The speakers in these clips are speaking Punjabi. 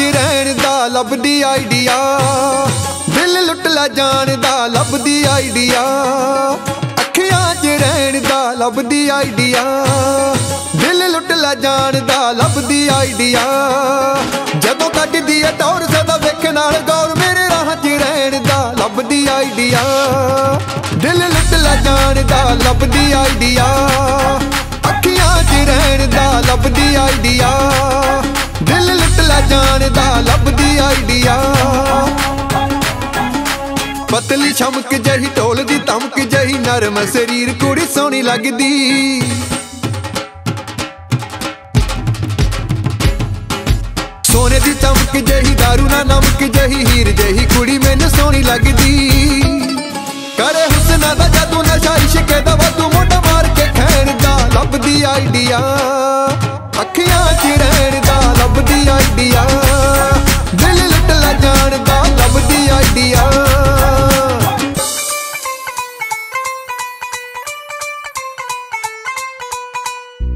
ਰਹਿਣ ਦਾ ਲੱਭਦੀ ਆਈਡੀਆ ਦਿਲ ਲੁੱਟ ਲੈ ਜਾਣ ਦਾ ਲੱਭਦੀ ਆਈਡੀਆ ਅੱਖੀਆਂ 'ਚ ਰਹਿਣ ਦਾ ਲੱਭਦੀ ਆਈਡੀਆ ਦਿਲ ਲੁੱਟ ਲੈ ਜਾਣ ਦਾ ਲੱਭਦੀ ਆਈਡੀਆ ਜਦੋਂ ਕੱਢਦੀ ਏ ਟੌਰ ਸਦਾ ਵੇਖਣ ਨਾਲ ਗੌਰ ਮੇਰੇ ਰਾਹ 'ਚ ਰਹਿਣ ਦਾ ਲੱਭਦੀ ਆਈਡੀਆ ਦਿਲ ਲੁੱਟ ਲੈ ਜਾਣ ਦਾ ਲੱਭਦੀ ਆਈਡੀਆ ਆਈਡੀਆ। ਪਤਲੀ ਛਮਕ ਜਹੀ, ਢੋਲ ਦੀ ਧਮਕ ਜਹੀ, ਨਰਮ ਸਰੀਰ ਕੁੜੀ ਸੋਹਣੀ ਲੱਗਦੀ। ਸੋਨੇ ਦੀ ਚਮਕ ਜਹੀ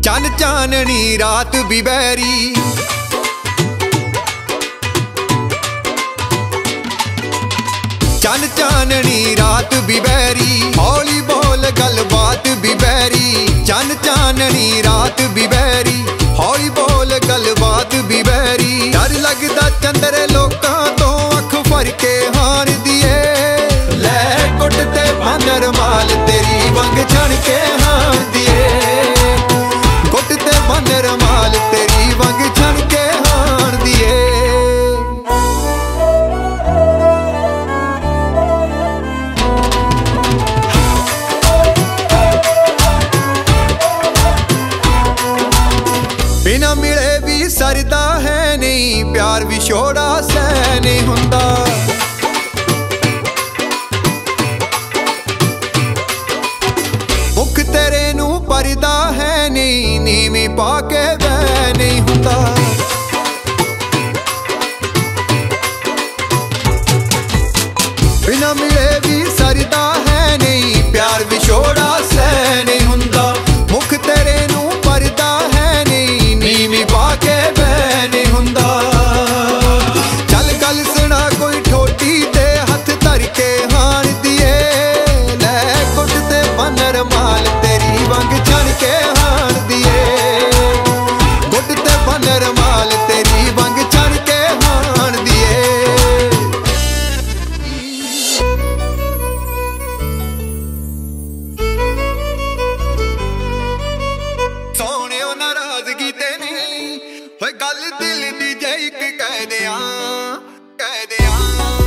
ਚੰਨ ਚਾਨਣੀ ਰਾਤ ਵੀ ਬੈਰੀ ਚੰਨ ਚਾਨਣੀ ਰਾਤ ਵੀ ਬੈਰੀ ਹੌਲੀ ਬੋਲ ਗੱਲਬਾਤ ਵੀ ਬੈਰੀ ਚੰਨ ਚਾਨਣੀ ਰਾਤ ਵੀ ਬੈਰੀ ਹੌਲੀ ਬੋਲ ਗੱਲਬਾਤ ਵੀ ਬੈਰੀ ਡਰ ਲੱਗਦਾ ਚੰਦਰੇ ਲੋਕਾਂ ਤੋਂ ਅੱਖ ਫੜ ਕੇ ਹਾਰਦੀ ਏ ਲੈ ਕੁੱਟ ਤੇ ਬਾਂਦਰ ਮਾਲ ਤੇਰੀ ਵੰਗ ਛਣ ਕੇ ਹਾਰਦੀ ਸਰਦਾ ਹੈ ਨਹੀਂ, ਪਿਆਰ ਵਿਛੋੜਾ ਸਹਿ ਨਹੀਂ ਹੁੰਦਾ। ਮੁਖ ਤੇਰੇ ਨੂੰ ਪਰਦਾ ਹੈ ਨਹੀਂ, ਨੀਵੀਂ ਪਾ ਕੇ ਬਹਿ ਨਹੀਂ ਹੁੰਦਾ। ਬਿਨਾ ਮਿਲੇ ਵੀ ਸਰਦਾ ਹੈ ਨਹੀਂ, ਪਿਆਰ ਵਿਛੋੜਾ ਗੁੱਟ ਤੇ ਬਨਰ ਮਾਲ ਤੇਰੀ ਵੰਗ ਛਣ ਕੇ ਹਾਣ ਦੀਏ। ਸੋਹਣਿਓ ਨਾਰਾਜ਼ਗੀ ਤੇ ਨਹੀਂ, ਓਏ ਗੱਲ ਦਿਲ ਦੀ ਜੇ ਇੱਕ ਕਹਿ ਦਿਆਂ ਕਹਿ ਦਿਆਂ।